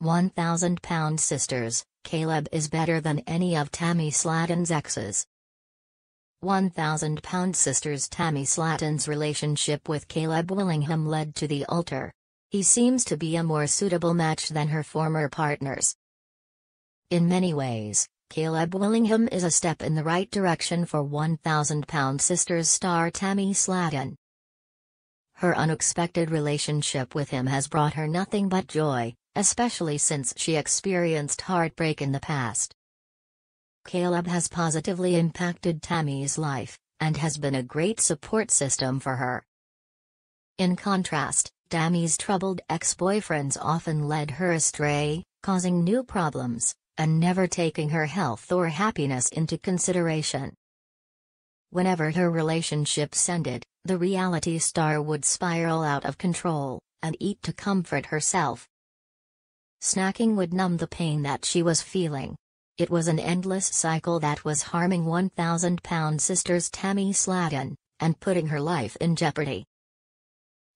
1,000 pound sisters, Caleb is better than any of Tammy Slaton's exes. 1,000 pound sisters Tammy Slaton's relationship with Caleb Willingham led to the altar. He seems to be a more suitable match than her former partners. In many ways, Caleb Willingham is a step in the right direction for 1,000 pound sisters star Tammy Slaton. Her unexpected relationship with him has brought her nothing but joy, especially since she experienced heartbreak in the past. Caleb has positively impacted Tammy's life, and has been a great support system for her. In contrast, Tammy's troubled ex-boyfriends often led her astray, causing new problems, and never taking her health or happiness into consideration. Whenever her relationships ended, the reality star would spiral out of control, and eat to comfort herself. Snacking would numb the pain that she was feeling, it was an endless cycle that was harming 1,000 pound sisters Tammy Slaton, and putting her life in jeopardy.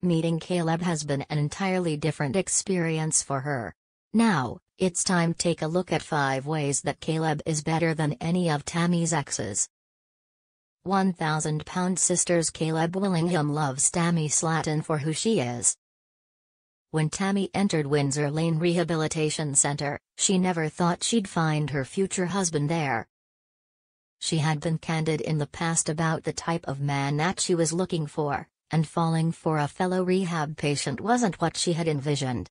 Meeting Caleb has been an entirely different experience for her. Now, it's time to take a look at 5 ways that Caleb is better than any of Tammy's exes. 1,000 pound sisters Caleb Willingham loves Tammy Slaton for who she is. When Tammy entered Windsor Lane Rehabilitation Center, she never thought she'd find her future husband there. She had been candid in the past about the type of man that she was looking for, and falling for a fellow rehab patient wasn't what she had envisioned.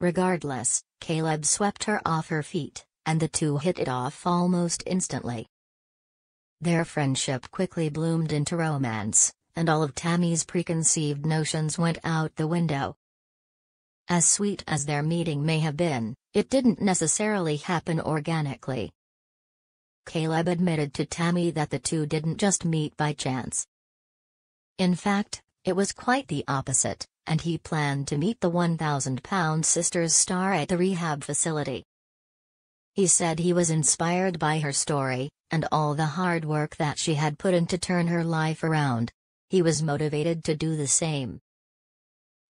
Regardless, Caleb swept her off her feet, and the two hit it off almost instantly. Their friendship quickly bloomed into romance, and all of Tammy's preconceived notions went out the window. As sweet as their meeting may have been, it didn't necessarily happen organically. Caleb admitted to Tammy that the two didn't just meet by chance. In fact, it was quite the opposite, and he planned to meet the 1,000 pound sisters star at the rehab facility. He said he was inspired by her story, and all the hard work that she had put in to turn her life around. He was motivated to do the same.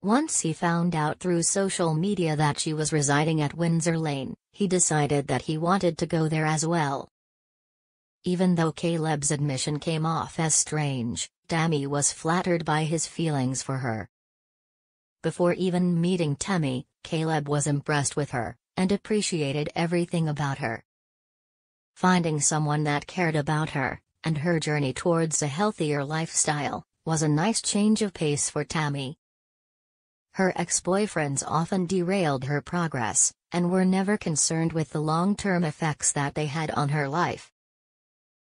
Once he found out through social media that she was residing at Windsor Lane, he decided that he wanted to go there as well. Even though Caleb's admission came off as strange, Tammy was flattered by his feelings for her. Before even meeting Tammy, Caleb was impressed with her, and appreciated everything about her. Finding someone that cared about her, and her journey towards a healthier lifestyle, was a nice change of pace for Tammy. Her ex-boyfriends often derailed her progress, and were never concerned with the long-term effects that they had on her life.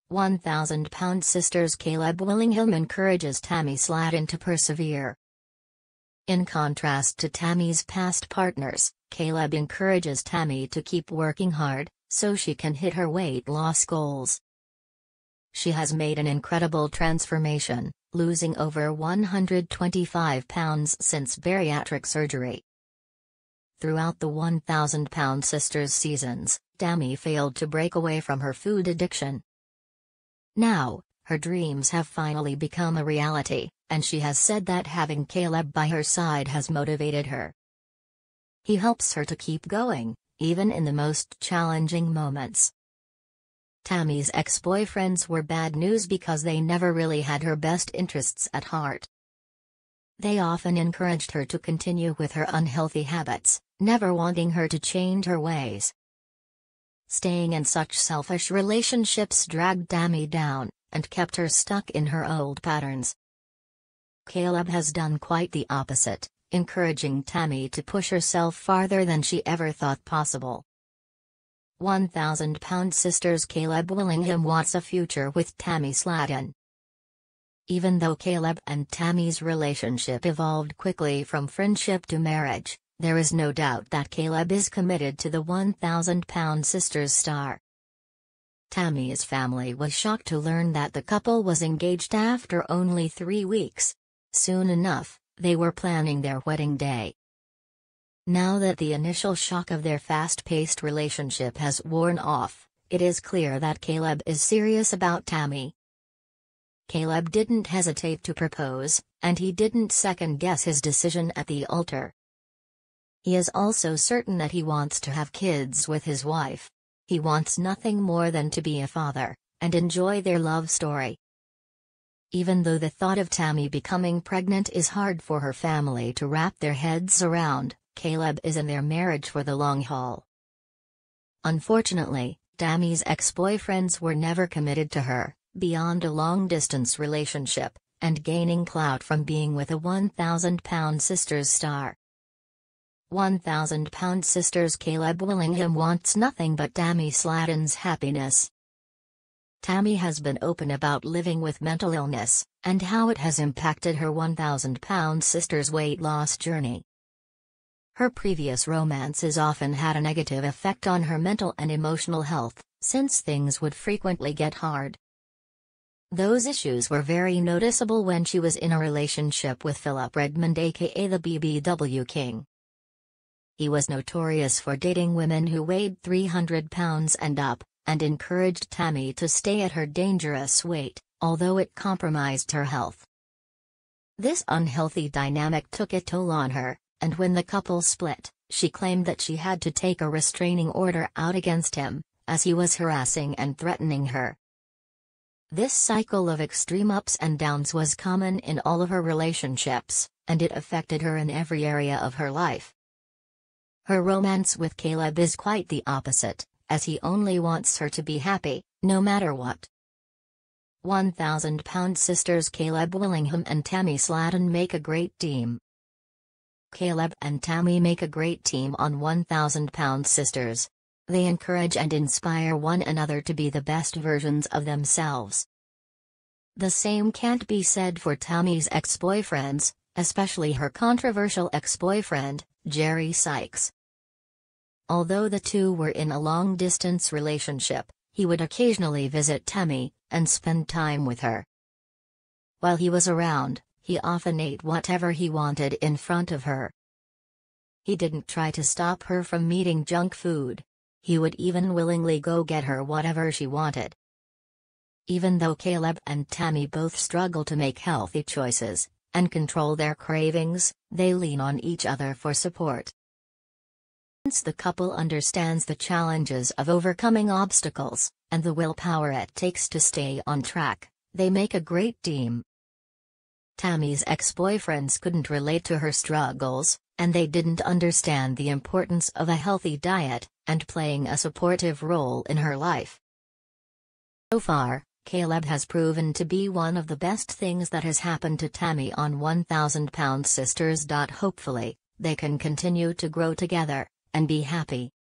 1,000 pound sisters Caleb Willingham encourages Tammy Slaton to persevere. In contrast to Tammy's past partners, Caleb encourages Tammy to keep working hard, so she can hit her weight loss goals. She has made an incredible transformation, losing over 125 pounds since bariatric surgery. Throughout the 1,000 pound sisters seasons, Tammy failed to break away from her food addiction. Now, her dreams have finally become a reality, and she has said that having Caleb by her side has motivated her. He helps her to keep going, even in the most challenging moments. Tammy's ex-boyfriends were bad news because they never really had her best interests at heart. They often encouraged her to continue with her unhealthy habits, never wanting her to change her ways. Staying in such selfish relationships dragged Tammy down, and kept her stuck in her old patterns. Caleb has done quite the opposite, encouraging Tammy to push herself farther than she ever thought possible. 1,000 pound sisters Caleb Willingham wants a future with Tammy Slaton. Even though Caleb and Tammy's relationship evolved quickly from friendship to marriage, there is no doubt that Caleb is committed to the 1,000 pound sisters star. Tammy's family was shocked to learn that the couple was engaged after only three weeks. Soon enough, they were planning their wedding day. Now that the initial shock of their fast-paced relationship has worn off, it is clear that Caleb is serious about Tammy. Caleb didn't hesitate to propose, and he didn't second-guess his decision at the altar. He is also certain that he wants to have kids with his wife. He wants nothing more than to be a father, and enjoy their love story. Even though the thought of Tammy becoming pregnant is hard for her family to wrap their heads around, Caleb is in their marriage for the long haul. Unfortunately, Tammy's ex-boyfriends were never committed to her, beyond a long-distance relationship, and gaining clout from being with a 1,000 Pound Sisters star. 1,000 Pound Sisters Caleb Willingham wants nothing but Tammy Slaton's happiness. Tammy has been open about living with mental illness, and how it has impacted her 1,000 pound sister's weight loss journey. Her previous romances often had a negative effect on her mental and emotional health, since things would frequently get hard. Those issues were very noticeable when she was in a relationship with Philip Redmond aka the BBW King. He was notorious for dating women who weighed 300 pounds and up, and encouraged Tammy to stay at her dangerous weight, although it compromised her health. This unhealthy dynamic took a toll on her, and when the couple split, she claimed that she had to take a restraining order out against him, as he was harassing and threatening her. This cycle of extreme ups and downs was common in all of her relationships, and it affected her in every area of her life. Her romance with Caleb is quite the opposite as he only wants her to be happy, no matter what. 1,000 pound sisters Caleb Willingham and Tammy Slaton make a great team. Caleb and Tammy make a great team on 1,000 pound sisters. They encourage and inspire one another to be the best versions of themselves. The same can't be said for Tammy's ex boyfriends, especially her controversial ex boyfriend, Jerry Sykes. Although the two were in a long-distance relationship, he would occasionally visit Tammy, and spend time with her. While he was around, he often ate whatever he wanted in front of her. He didn't try to stop her from eating junk food. He would even willingly go get her whatever she wanted. Even though Caleb and Tammy both struggle to make healthy choices, and control their cravings, they lean on each other for support. Once the couple understands the challenges of overcoming obstacles, and the willpower it takes to stay on track, they make a great team. Tammy's ex-boyfriends couldn't relate to her struggles, and they didn't understand the importance of a healthy diet, and playing a supportive role in her life. So far, Caleb has proven to be one of the best things that has happened to Tammy on 1000 Pound Sisters. Hopefully, they can continue to grow together and be happy.